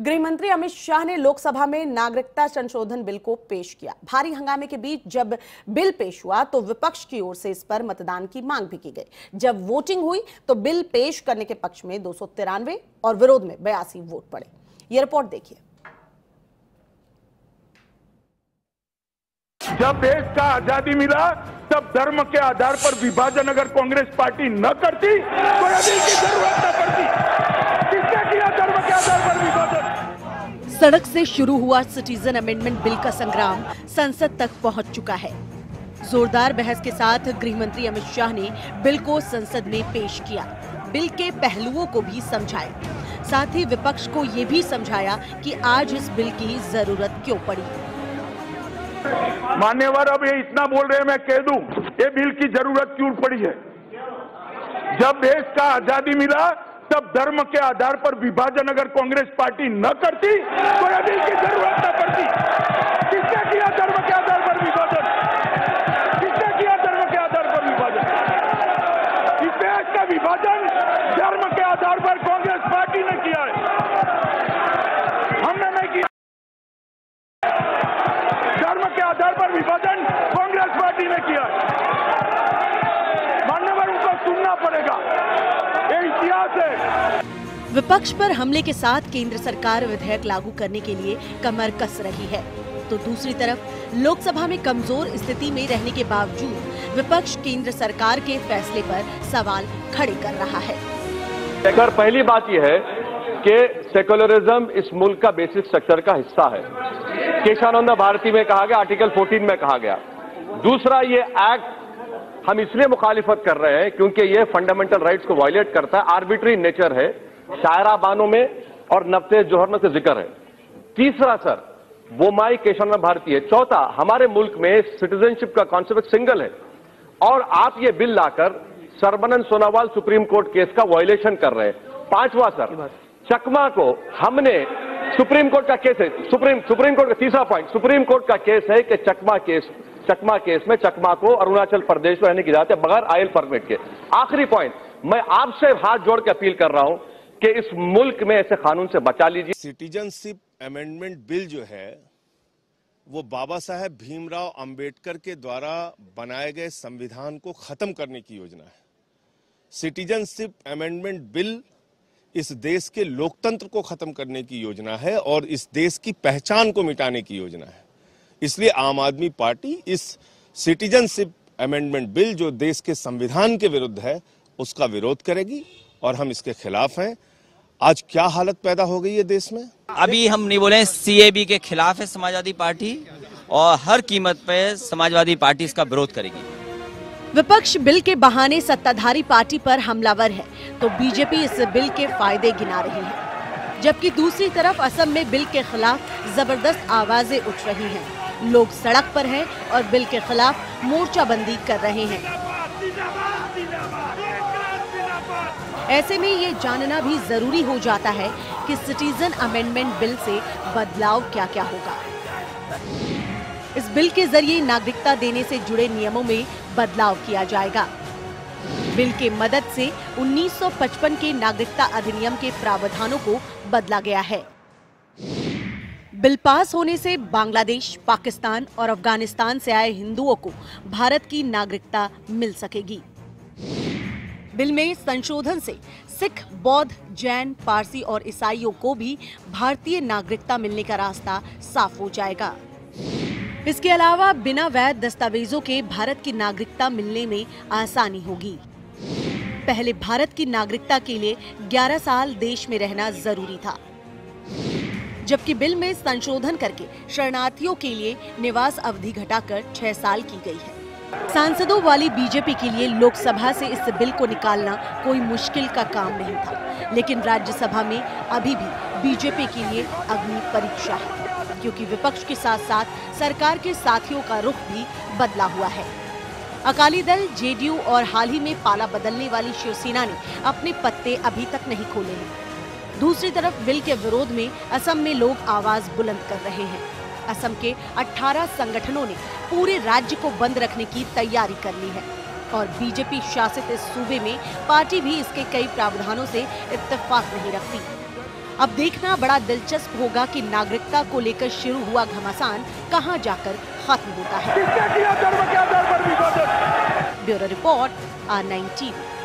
गृह मंत्री अमित शाह ने लोकसभा में नागरिकता संशोधन बिल को पेश किया। भारी हंगामे के बीच जब बिल पेश हुआ तो विपक्ष की ओर से इस पर मतदान की मांग भी की गई। जब वोटिंग हुई तो बिल पेश करने के पक्ष में दो सौ तिरानवे और विरोध में बयासी वोट पड़े। ये रिपोर्ट देखिए। जब देश का आज़ादी मिला, तब धर्म के आधार पर विभाजन अगर कांग्रेस पार्टी न करती तो अभी की ज़रूरत न पड़ती। सड़क से शुरू हुआ सिटीजन अमेंडमेंट बिल का संग्राम संसद तक पहुँच चुका है। जोरदार बहस के साथ गृह मंत्री अमित शाह ने बिल को संसद में पेश किया। बिल के पहलुओं को भी समझाया। साथ ही विपक्ष को ये भी समझाया कि आज इस बिल की ज़रूरत क्यों पड़ी। मान्यवर, अब ये इतना बोल रहे हैं, मैं कह दूँ, ये बिल की ज़रूरत क्यों पड़ी है? जब देश का आज़ादी मिला तब धर्म के आधार पर विभाजन अगर कांग्रेस पार्टी न करती तो बिल की ज़रूरत न पड़ती। किसने किया धर्म के आधार पर विभाजन? किसने किया धर्म के आधार पर विभाजन? इस देश का विभाजन धर्म के आधार पर कांग्रेस पार्टी ने किया है हमने नहीं किया धर्म के आधार पर विभाजन कांग्रेस पार्टी ने किया है मान्यवर उनको सुनना पड़ेगा ये इतिहास है विपक्ष पर हमले के साथ केंद्र सरकार विधेयक लागू करने के लिए कमर कस रही है। तो दूसरी तरफ़, लोकसभा में कमज़ोर स्थिति में रहने के बावजूद विपक्ष केंद्र सरकार के फैसले पर सवाल खड़े कर रहा है। अगर पहली बात यह है कि सेकुलरिज्म इस मुल्क का बेसिक स्ट्रक्चर का हिस्सा है। केशानंदा भारती में कहा गया आर्टिकल 14 में कहा गया। दूसरा, ये एक्ट हम इसलिए मुखालिफत कर रहे हैं क्योंकि ये फंडामेंटल राइट्स को वायलेट करता है आर्बिट्री नेचर है। शायरा बानों में और नफ्ते जोहर में से ज़िक्र है। तीसरा सर वो माई केशानंद भारती है चौथा हमारे मुल्क में सिटीजनशिप का कॉन्सेप्ट सिंगल है। और आप ये बिल लाकर Sarbananda Sonowal supreme court case का वायलेशन कर रहे हैं। पांचवा सर चकमा को हमने सुप्रीम कोर्ट का केस है। सुप्रीम सुप्रीम कोर्ट का तीसरा पॉइंट सुप्रीम कोर्ट का केस है कि चकमा केस चकमा केस में चकमा को अरुणाचल प्रदेश में रहने की इजाज़त है बगैर आयल परमिट के। आखिरी पॉइंट मैं आपसे हाथ जोड़ के अपील कर रहा हूँ कि इस मुल्क में ऐसे कानून से बचा लीजिए। सिटीजनशिप अमेंडमेंट बिल जो है, वो बाबा साहेब भीमराव अंबेडकर के द्वारा बनाए गए संविधान को खत्म करने की योजना है। सिटीजनशिप अमेंडमेंट बिल इस देश के लोकतंत्र को खत्म करने की योजना है और इस देश की पहचान को मिटाने की योजना है। इसलिए आम आदमी पार्टी इस सिटीजनशिप अमेंडमेंट बिल जो देश के संविधान के विरुद्ध है, उसका विरोध करेगी। और हम इसके खिलाफ हैं। आज क्या हालत पैदा हो गई है देश में? अभी हम नहीं बोले सीएबी के खिलाफ है समाजवादी पार्टी और हर कीमत पे समाजवादी पार्टी इसका विरोध करेगी। विपक्ष बिल के बहाने सत्ताधारी पार्टी पर हमलावर है तो बीजेपी इस बिल के फ़ायदे गिना रही है। जबकि दूसरी तरफ़ असम में बिल के खिलाफ ज़बरदस्त आवाज़ें उठ रही हैं। लोग सड़क पर हैं और बिल के खिलाफ मोर्चाबंदी कर रहे हैं। ऐसे में ये जानना भी ज़रूरी हो जाता है कि सिटीजन अमेंडमेंट बिल से बदलाव क्या क्या होगा। इस बिल के ज़रिए नागरिकता देने से जुड़े नियमों में बदलाव किया जाएगा। बिल के मदद से 1955 के नागरिकता अधिनियम के प्रावधानों को बदला गया है। बिल पास होने से बांग्लादेश, पाकिस्तान और अफ़गानिस्तान से आए हिंदुओं को भारत की नागरिकता मिल सकेगी। बिल में संशोधन से सिख, बौद्ध, जैन, पारसी और ईसाइयों को भी भारतीय नागरिकता मिलने का रास्ता साफ़ हो जाएगा। इसके अलावा बिना वैध दस्तावेजों के भारत की नागरिकता मिलने में आसानी होगी। पहले भारत की नागरिकता के लिए 11 साल देश में रहना ज़रूरी था। जबकि बिल में संशोधन करके शरणार्थियों के लिए निवास अवधि घटाकर 6 साल की गई है। सांसदों वाली बीजेपी के लिए लोकसभा से इस बिल को निकालना कोई मुश्किल का काम नहीं था। लेकिन राज्यसभा में अभी भी बीजेपी के लिए अग्नि परीक्षा है, क्योंकि विपक्ष के साथ साथ सरकार के साथियों का रुख भी बदला हुआ है। अकाली दल, जेडीयू और हाल ही में पाला बदलने वाली शिवसेना ने अपने पत्ते अभी तक नहीं खोले हैं। दूसरी तरफ़ बिल के विरोध में असम में लोग आवाज़ बुलंद कर रहे हैं। असम के 18 संगठनों ने पूरे राज्य को बंद रखने की तैयारी कर ली है। और बीजेपी शासित इस सूबे में पार्टी भी इसके कई प्रावधानों से इत्तेफाक नहीं रखती। अब देखना बड़ा दिलचस्प होगा कि नागरिकता को लेकर शुरू हुआ घमासान कहाँ जाकर खत्म होता है। Bureau report R nine TV.